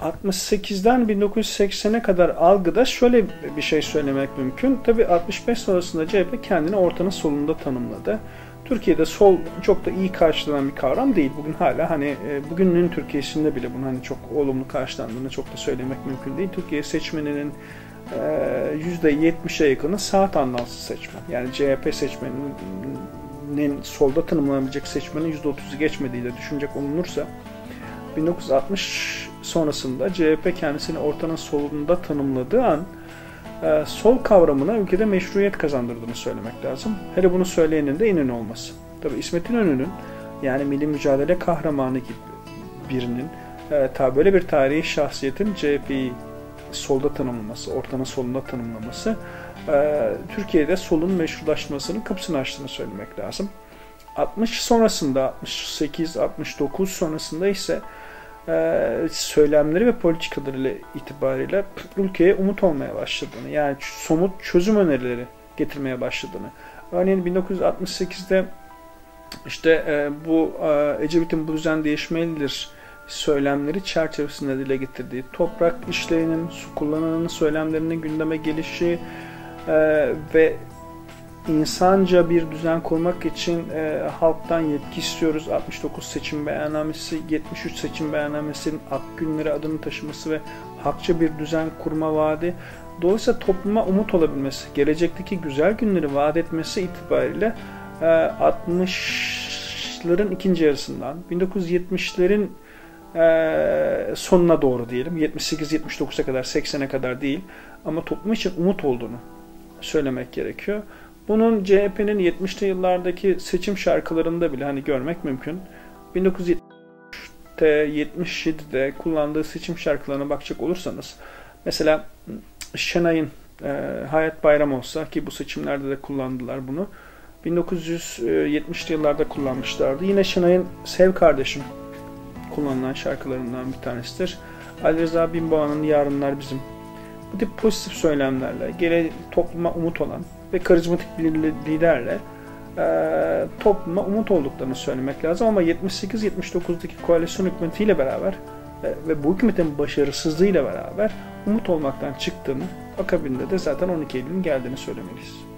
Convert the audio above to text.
68'den 1980'e kadar algıda şöyle bir şey söylemek mümkün. Tabi 65 sonrasında CHP kendini ortanın solunda tanımladı. Türkiye'de sol çok da iyi karşılanan bir kavram değil. Bugün hala hani e, bugünün Türkiye'sinde bile bunun hani çok olumlu karşılandığını çok da söylemek mümkün değil. Türkiye seçmeninin %70'e yakını sağ tandansız seçmen. Yani CHP seçmeninin solda tanımlanabilecek seçmenin %30'u geçmediği de düşünecek olunursa 1960 sonrasında CHP kendisini ortanın solunda tanımladığı an e, sol kavramına ülkede meşruiyet kazandırdığını söylemek lazım. Hele bunu söyleyenin de İnönü olması. Tabi İsmet İnönü'nün yani milli mücadele kahramanı gibi birinin e, ta böyle bir tarihi şahsiyetin CHP'yi solda tanımlaması, ortanın solunda tanımlaması e, Türkiye'de solun meşrulaşmasının kapısını açtığını söylemek lazım. 60 sonrasında, 68-69 sonrasında ise e, söylemleri ve politikaları itibariyle ülkeye umut olmaya başladığını, yani somut çözüm önerileri getirmeye başladığını. Örneğin 1968'de işte e, bu e, Ecevit'in bu düzen değişmelidir söylemleri çerçevesinde dile getirdiği, toprak işlerinin, su kullananın söylemlerinin gündeme gelişi ve insanca bir düzen kurmak için e, halktan yetki istiyoruz. 69 seçim beyannamesi, 73 seçim beyannamesinin ak günleri adını taşıması ve hakça bir düzen kurma vaadi. Dolayısıyla topluma umut olabilmesi, gelecekteki güzel günleri vaat etmesi itibariyle e, 60'ların ikinci yarısından 1970'lerin e, sonuna doğru diyelim. 78-79'a kadar, 80'e kadar değil. Ama toplum için umut olduğunu söylemek gerekiyor. Bunun CHP'nin 70'li yıllardaki seçim şarkılarında bile hani görmek mümkün. 1970'te 77'de kullandığı seçim şarkılarına bakacak olursanız mesela Şenay'ın e, Hayat Bayram olsa ki bu seçimlerde de kullandılar bunu. 1970'li yıllarda kullanmışlardı. Yine Şenay'ın Sev Kardeşim kullanılan şarkılarından bir tanesidir. Ali Rıza Binboğa'nın Yarınlar Bizim. Bu tip pozitif söylemlerle, gele topluma umut olan ve karizmatik bir liderle e, topluma umut olduklarını söylemek lazım. Ama 78-79'daki koalisyon hükümetiyle beraber e, ve bu hükümetin başarısızlığıyla beraber umut olmaktan çıktığını akabinde de zaten 12 Eylül'ün geldiğini söylemeliyiz.